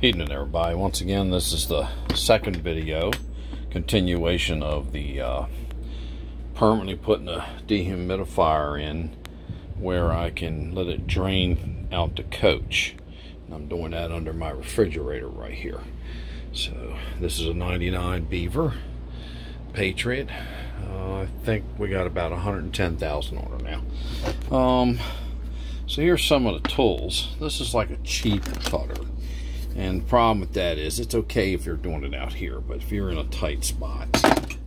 Evening everybody. Once again, this is the second video, continuation of the uh, permanently putting a dehumidifier in where I can let it drain out the coach. And I'm doing that under my refrigerator right here. So this is a 99 Beaver Patriot. Uh, I think we got about 110,000 on it now. Um, so here's some of the tools. This is like a cheap cutter. And the problem with that is it's okay if you're doing it out here, but if you're in a tight spot,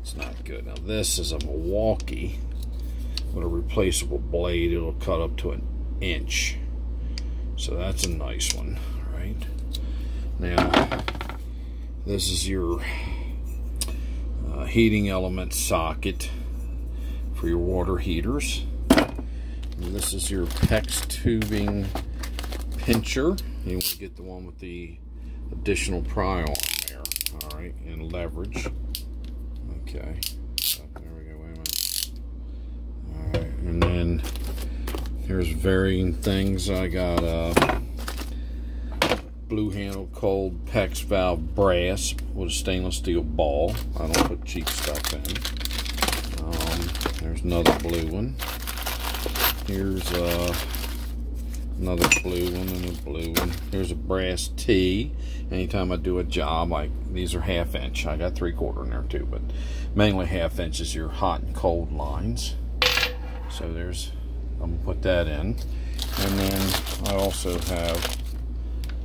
it's not good. Now this is a Milwaukee with a replaceable blade. It'll cut up to an inch. So that's a nice one, right? Now, this is your uh, heating element socket for your water heaters. And this is your PEX tubing pincher. You want to get the one with the additional pry on there. All right, and leverage. Okay. there we go. Wait a minute. All right, and then here's varying things. I got a blue handle cold PEX valve brass with a stainless steel ball. I don't put cheap stuff in. Um, there's another blue one. Here's uh another blue one and a blue one. Here's a brass T. Anytime I do a job, like these are half inch. I got three quarter in there too, but mainly half inch is your hot and cold lines. So there's, I'm gonna put that in. And then I also have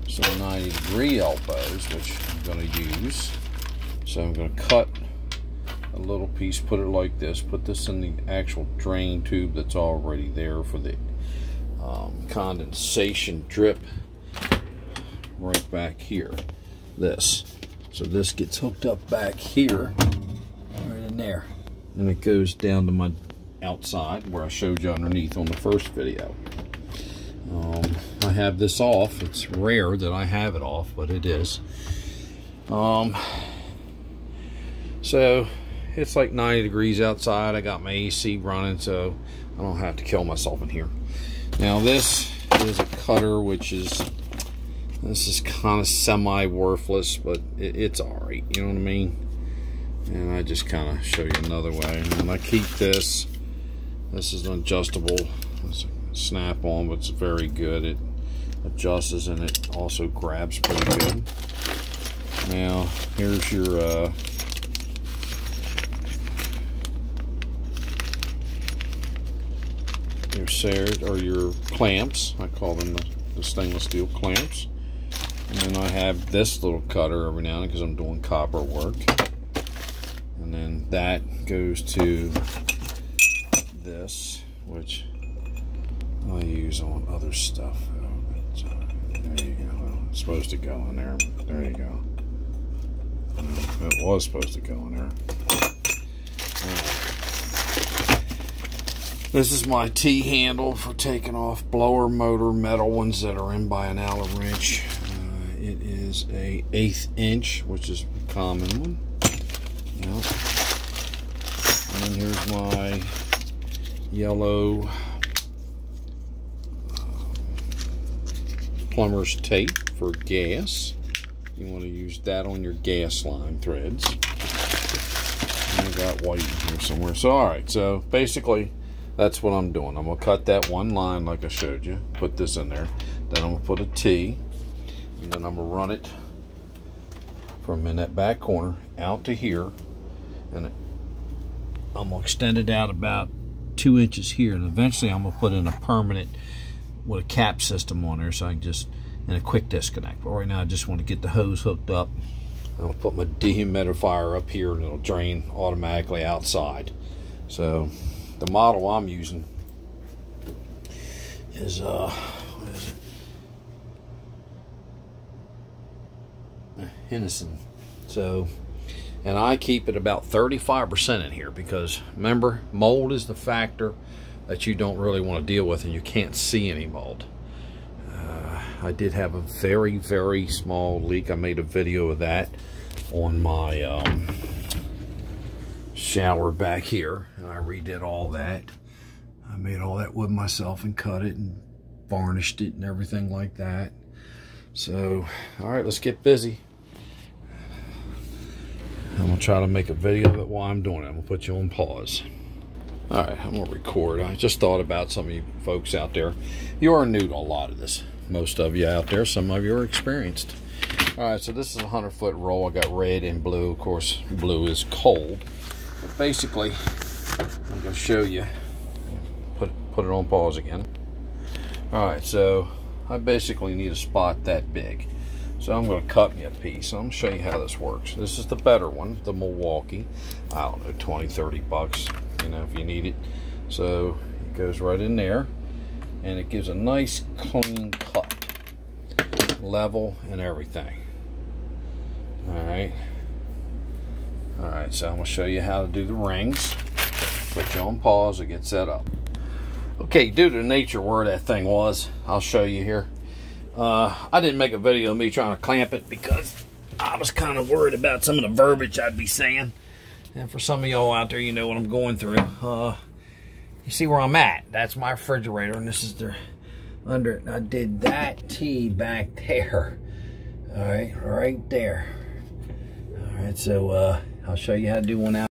some 90 degree elbows, which I'm gonna use. So I'm gonna cut a little piece, put it like this, put this in the actual drain tube that's already there for the um, condensation drip right back here. This. So this gets hooked up back here, right in there. And it goes down to my outside where I showed you underneath on the first video. Um, I have this off. It's rare that I have it off, but it is. Um, so it's like 90 degrees outside. I got my AC running, so I don't have to kill myself in here. Now this is a cutter, which is, this is kind of semi-worthless, but it, it's alright, you know what I mean? And I just kind of show you another way. And I keep this, this is an adjustable snap on, but it's very good. It adjusts and it also grabs pretty good. Now, here's your uh, your or your clamps. I call them the, the, stainless steel clamps. And then I have this little cutter every now and because I'm doing copper work. And then that goes to this, which I use on other stuff. There you go. It's supposed to go in there. There you go. It was supposed to go in there. This is my T-handle for taking off blower motor metal ones that are in by an Allen wrench. Uh, it is a eighth inch, which is a common one. Yep. And here's my yellow uh, plumber's tape for gas. You want to use that on your gas line threads. And I got white here somewhere. So, alright, so basically that's what I'm doing. I'm going to cut that one line like I showed you. Put this in there. Then I'm going to put a T. And then I'm going to run it from in that back corner out to here. And I'm going to extend it out about two inches here. And eventually I'm going to put in a permanent with a cap system on there so I can just, and a quick disconnect. But right now I just want to get the hose hooked up. I'll put my dehumidifier up here and it'll drain automatically outside. So the model I'm using is uh is Henderson. So and I keep it about 35% in here because remember mold is the factor that you don't really want to deal with and you can't see any mold. Uh, I did have a very very small leak. I made a video of that on my um, shower back here. And I redid all that. I made all that wood myself and cut it and varnished it and everything like that. So, all right, let's get busy. I'm gonna try to make a video of it while I'm doing it. I'm gonna put you on pause. All right, I'm gonna record. I just thought about some of you folks out there. You are new to a lot of this. Most of you out there, some of you are experienced. All right, so this is a 100 foot roll. I got red and blue. Of course, blue is cold. But basically, I'm gonna show you. Put, put it on pause again. All right, so I basically need a spot that big. So I'm going to cut me a piece. I'm going to show you how this works. This is the better one, the Milwaukee. I don't know, 20, 30 bucks, you know, if you need it. So it goes right in there. And it gives a nice clean cut. Level and everything. Alright. Alright, so I'm to show you how to do the rings. Put you on pause and get set up. Okay, due to the nature where that thing was, I'll show you here. Uh, I didn't make a video of me trying to clamp it because I was kind of worried about some of the verbiage I'd be saying. And for some of y'all out there, you know what I'm going through. Uh, you see where I'm at. That's my refrigerator, and this is the under it. I did that T back there. All right, right there. All right, so uh, I'll show you how to do one out.